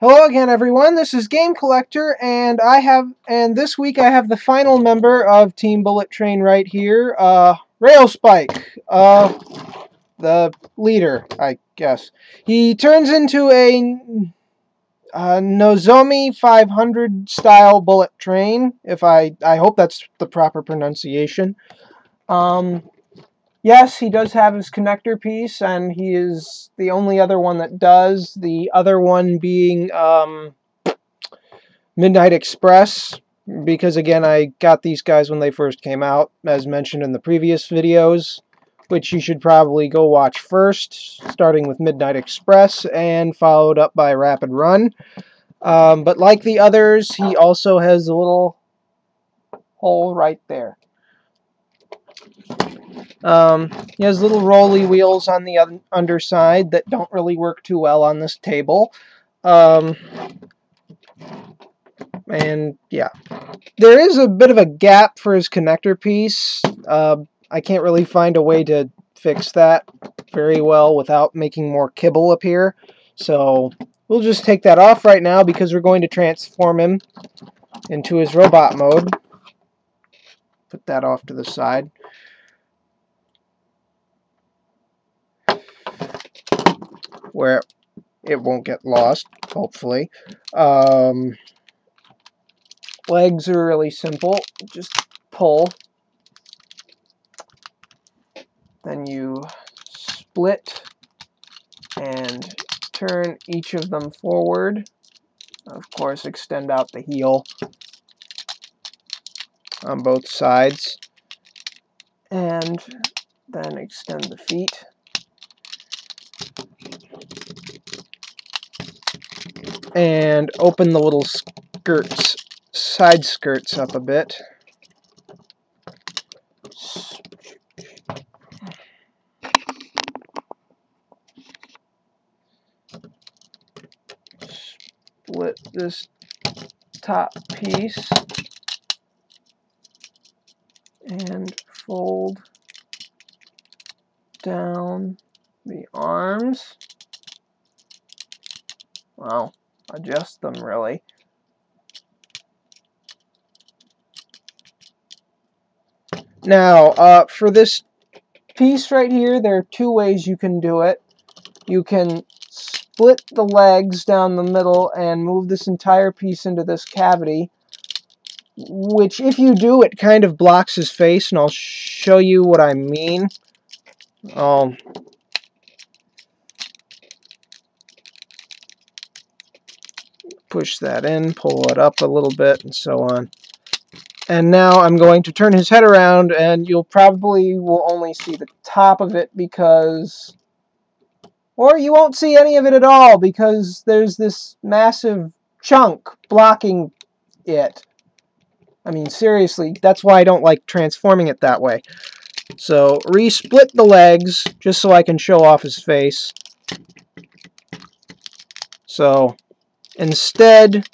Hello again, everyone. This is Game Collector, and I have, and this week I have the final member of Team Bullet Train right here, uh, Railspike, uh, the leader, I guess. He turns into a, a Nozomi 500 style bullet train, if I, I hope that's the proper pronunciation. Um, Yes, he does have his connector piece, and he is the only other one that does. The other one being um, Midnight Express, because again, I got these guys when they first came out, as mentioned in the previous videos, which you should probably go watch first, starting with Midnight Express, and followed up by Rapid Run. Um, but like the others, he also has a little hole right there. Um, he has little rolly wheels on the underside that don't really work too well on this table. Um, and yeah, there is a bit of a gap for his connector piece. Uh, I can't really find a way to fix that very well without making more kibble appear. So we'll just take that off right now because we're going to transform him into his robot mode. Put that off to the side. Where it won't get lost, hopefully. Um, legs are really simple. Just pull. Then you split and turn each of them forward. Of course, extend out the heel on both sides. And then extend the feet. And open the little skirts, side skirts up a bit. Split this top piece and fold down the arms. Wow adjust them really. Now, uh, for this piece right here, there are two ways you can do it. You can split the legs down the middle and move this entire piece into this cavity, which if you do, it kind of blocks his face, and I'll show you what I mean. Um, push that in, pull it up a little bit, and so on. And now I'm going to turn his head around, and you'll probably will only see the top of it because... Or you won't see any of it at all because there's this massive chunk blocking it. I mean, seriously, that's why I don't like transforming it that way. So, resplit the legs, just so I can show off his face. So, Instead,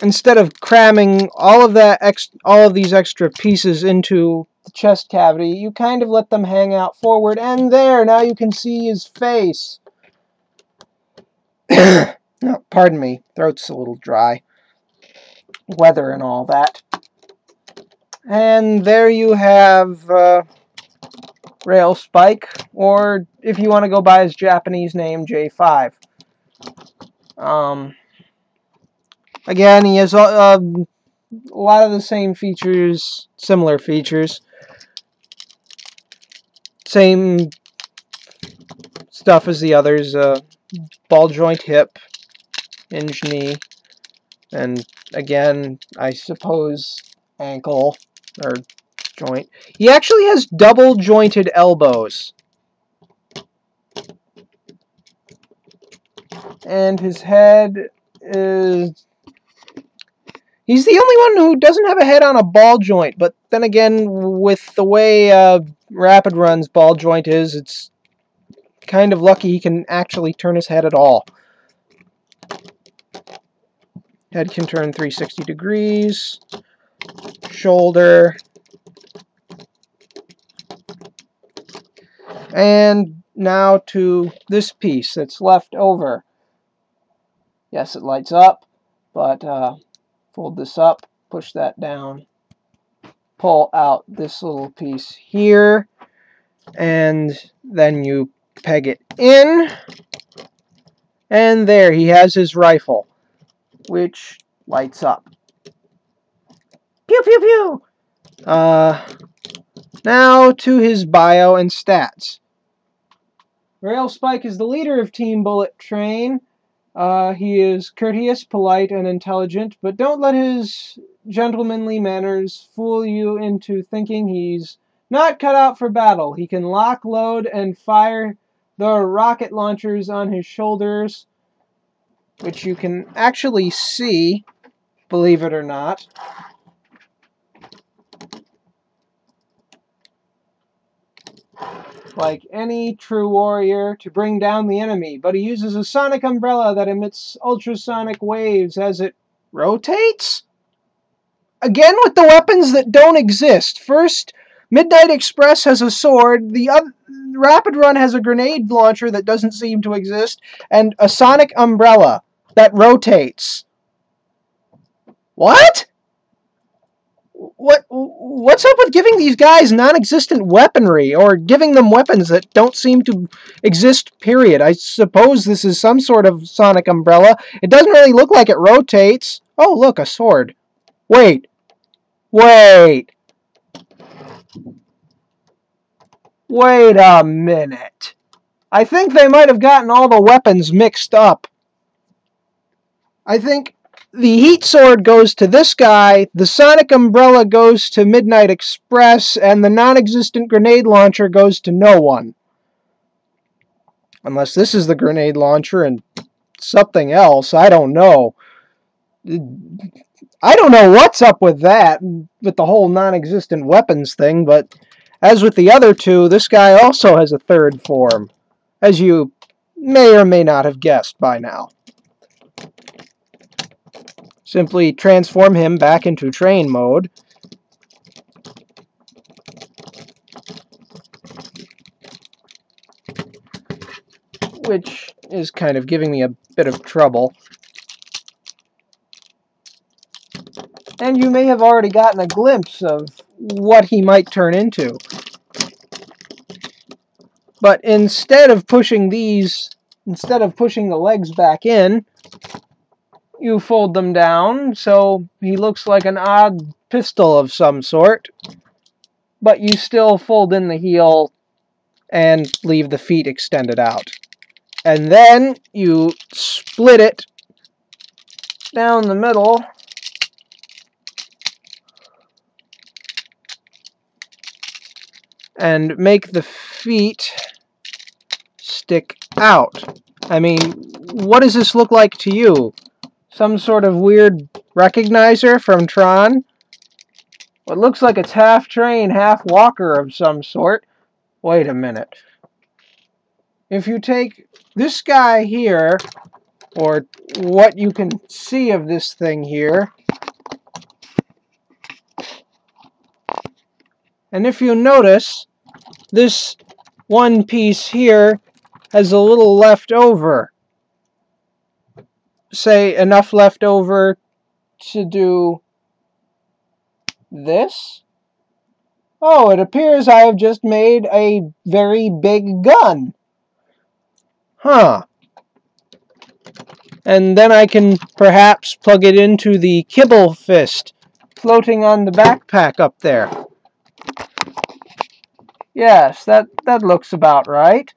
instead of cramming all of that ex all of these extra pieces into the chest cavity, you kind of let them hang out forward, and there, now you can see his face. no, pardon me, throat's a little dry. Weather and all that. And there you have uh, Railspike, or if you want to go by his Japanese name, J5. Um, again, he has uh, a lot of the same features, similar features. Same stuff as the others. Uh, ball joint hip, hinge knee, and again, I suppose ankle or joint. He actually has double jointed elbows. And his head is... He's the only one who doesn't have a head on a ball joint, but then again, with the way uh, Rapid Run's ball joint is, it's kind of lucky he can actually turn his head at all. Head can turn 360 degrees, shoulder, and now to this piece that's left over. Yes, it lights up, but uh, fold this up, push that down, pull out this little piece here, and then you peg it in, and there he has his rifle, which lights up. Pew pew pew! Uh, now to his bio and stats. Railspike is the leader of Team Bullet Train. Uh, he is courteous, polite, and intelligent, but don't let his gentlemanly manners fool you into thinking he's not cut out for battle. He can lock, load, and fire the rocket launchers on his shoulders, which you can actually see, believe it or not. Like any true warrior, to bring down the enemy, but he uses a sonic umbrella that emits ultrasonic waves as it rotates? Again with the weapons that don't exist. First, Midnight Express has a sword, the other, Rapid Run has a grenade launcher that doesn't seem to exist, and a sonic umbrella that rotates. What? What what's up with giving these guys non-existent weaponry or giving them weapons that don't seem to exist period? I suppose this is some sort of sonic umbrella. It doesn't really look like it rotates. Oh look a sword. Wait. Wait. Wait a minute. I think they might have gotten all the weapons mixed up. I think the heat sword goes to this guy, the sonic umbrella goes to Midnight Express, and the non-existent grenade launcher goes to no one. Unless this is the grenade launcher and something else, I don't know. I don't know what's up with that, with the whole non-existent weapons thing, but as with the other two, this guy also has a third form, as you may or may not have guessed by now. Simply transform him back into train mode. Which is kind of giving me a bit of trouble. And you may have already gotten a glimpse of what he might turn into. But instead of pushing these, instead of pushing the legs back in, you fold them down so he looks like an odd pistol of some sort, but you still fold in the heel and leave the feet extended out. And then you split it down the middle and make the feet stick out. I mean, what does this look like to you? Some sort of weird recognizer from Tron. It looks like it's half train, half walker of some sort. Wait a minute. If you take this guy here, or what you can see of this thing here, and if you notice, this one piece here has a little left over say, enough left over to do this? Oh, it appears I have just made a very big gun. Huh. And then I can perhaps plug it into the kibble fist floating on the backpack up there. Yes, that, that looks about right.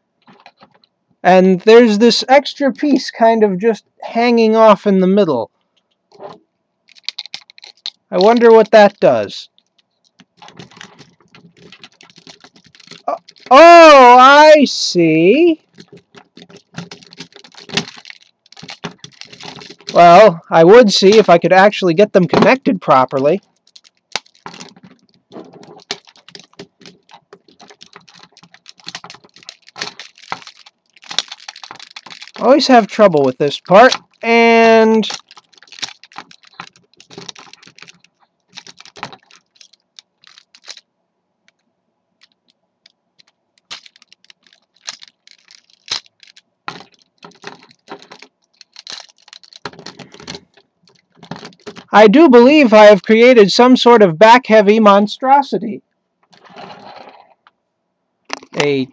And there's this extra piece kind of just hanging off in the middle. I wonder what that does. Oh, oh I see. Well, I would see if I could actually get them connected properly. Always have trouble with this part, and I do believe I have created some sort of back-heavy monstrosity. A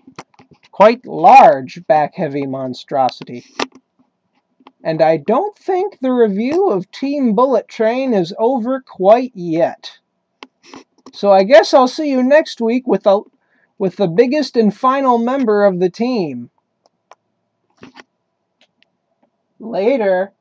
quite large back-heavy monstrosity. And I don't think the review of Team Bullet Train is over quite yet. So I guess I'll see you next week with the, with the biggest and final member of the team. Later.